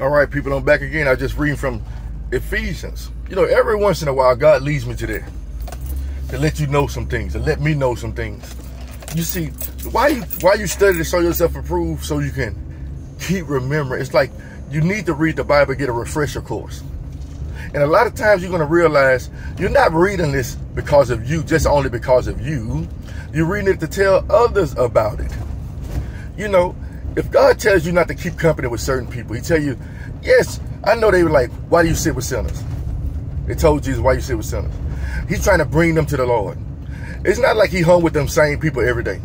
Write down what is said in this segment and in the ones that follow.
All right, people, I'm back again. I just reading from Ephesians. You know, every once in a while, God leads me to there to let you know some things, to let me know some things. You see, why you why you study to show yourself approved so you can keep remembering. It's like you need to read the Bible, get a refresher course. And a lot of times you're going to realize you're not reading this because of you, just only because of you. You're reading it to tell others about it. You know, if God tells you not to keep company with certain people, he tell you, yes, I know they were like, why do you sit with sinners? They told Jesus, why you sit with sinners? He's trying to bring them to the Lord. It's not like he hung with them same people every day.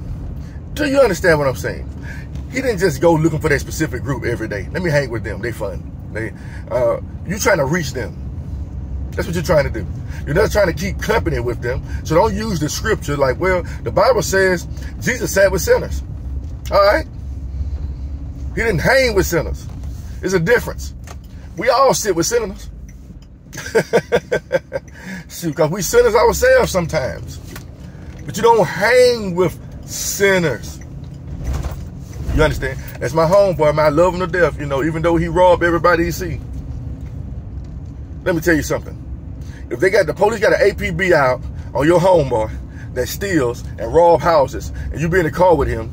Do you understand what I'm saying? He didn't just go looking for that specific group every day. Let me hang with them. They fun. They, uh, you trying to reach them. That's what you're trying to do. You're not trying to keep company with them. So don't use the scripture like, well, the Bible says Jesus sat with sinners. All right? He didn't hang with sinners. There's a difference. We all sit with sinners. See, because we sinners ourselves sometimes. But you don't hang with sinners. You understand? That's my homeboy. I love him to death, you know, even though he robbed everybody he see. Let me tell you something. If they got the police got an APB out on your homeboy that steals and rob houses, and you be in the car with him,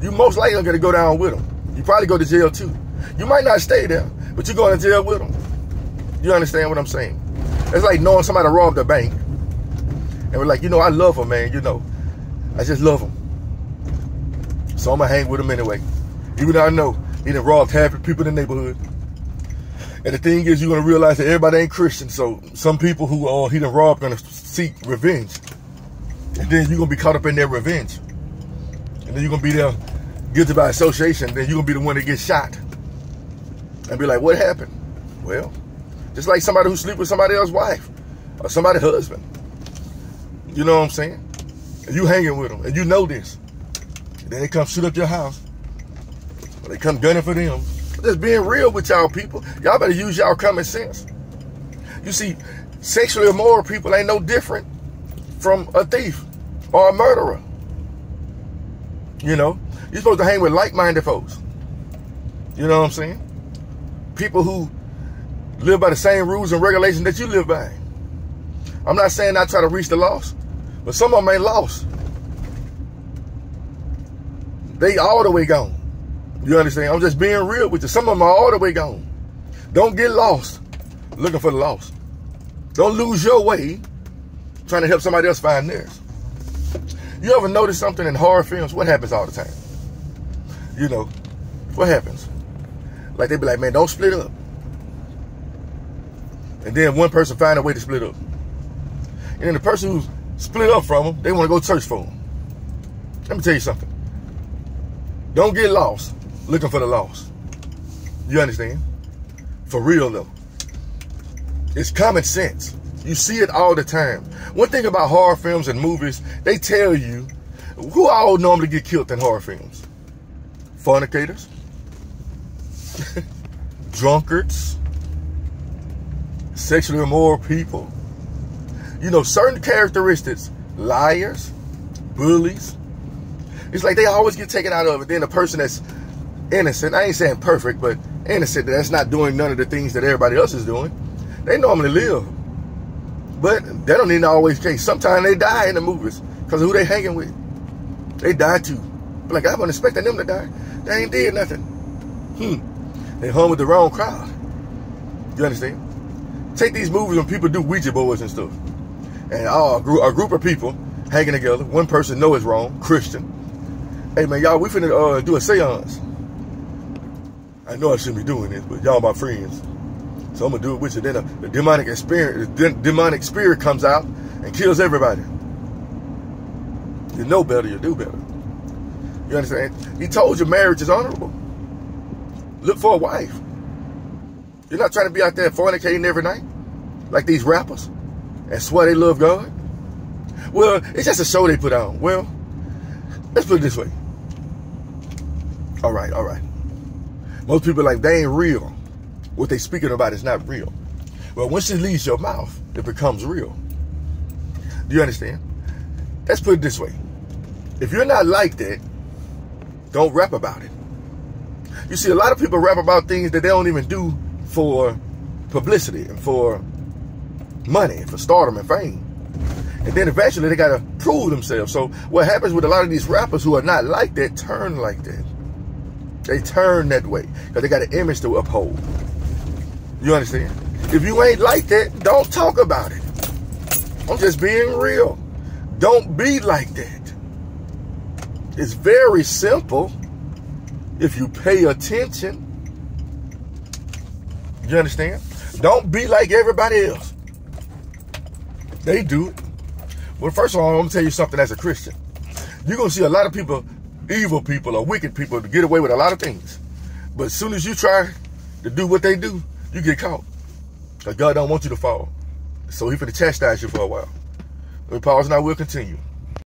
you most likely gonna go down with him. You probably go to jail too. You might not stay there, but you're going to jail with them. You understand what I'm saying? It's like knowing somebody robbed a bank. And we're like, you know, I love him, man. You know, I just love him. So I'm going to hang with him anyway. Even though I know he done robbed half the people in the neighborhood. And the thing is, you're going to realize that everybody ain't Christian. So some people who uh, he done robbed going to seek revenge. And then you're going to be caught up in their revenge. And then you're going to be there guilty by association. Then you're going to be the one that gets shot. And be like, what happened? Well, just like somebody who sleep with somebody else's wife or somebody's husband. You know what I'm saying? And you hanging with them, and you know this. And then they come shoot up your house. Or they come gunning for them. Just being real with y'all people. Y'all better use y'all common sense. You see, sexually immoral people ain't no different from a thief or a murderer. You know, you're supposed to hang with like-minded folks. You know what I'm saying? People who live by the same rules and regulations that you live by. I'm not saying I try to reach the lost, but some of them ain't lost. They all the way gone. You understand? I'm just being real with you. Some of them are all the way gone. Don't get lost looking for the lost. Don't lose your way trying to help somebody else find theirs. You ever notice something in horror films? What happens all the time? You know, what happens? Like they be like, man, don't split up. And then one person find a way to split up. And then the person who's split up from them, they want to go search for them. Let me tell you something. Don't get lost looking for the lost. You understand? For real though. It's common sense. You see it all the time. One thing about horror films and movies, they tell you who all normally get killed in horror films. Fornicators, drunkards, sexually immoral people. You know, certain characteristics, liars, bullies. It's like they always get taken out of it. Then the person that's innocent, I ain't saying perfect, but innocent, that's not doing none of the things that everybody else is doing, they normally live. But they don't even always case. Sometimes they die in the movies because of who they hanging with. They die too. Like, I wasn't expecting them to die. They ain't did nothing. Hmm. They hung with the wrong crowd. You understand? Take these movies when people do Ouija boards and stuff. And oh, a, group, a group of people hanging together. One person know it's wrong, Christian. Hey man, y'all, we finna uh, do a seance. I know I shouldn't be doing this, but y'all my friends. So I'm gonna do it with you. Then a, the demonic spirit, the demonic spirit comes out and kills everybody. You know better, you do better. You understand? He told you marriage is honorable. Look for a wife. You're not trying to be out there fornicating every night like these rappers and swear they love God. Well, it's just a show they put on. Well, let's put it this way. All right, all right. Most people like, they ain't real. What they speaking about is not real. Well, once it leaves your mouth, it becomes real. Do you understand? Let's put it this way. If you're not like that, don't rap about it. You see, a lot of people rap about things that they don't even do for publicity and for money, for stardom and fame. And then eventually they got to prove themselves. So what happens with a lot of these rappers who are not like that turn like that. They turn that way because they got an image to uphold. You understand? If you ain't like that, don't talk about it. I'm just being real. Don't be like that. It's very simple if you pay attention. You understand? Don't be like everybody else. They do. Well, first of all, I'm gonna tell you something as a Christian. You're gonna see a lot of people, evil people or wicked people, to get away with a lot of things. But as soon as you try to do what they do, you get caught. Because God don't want you to fall. So he finna chastise you for a while. And I will continue.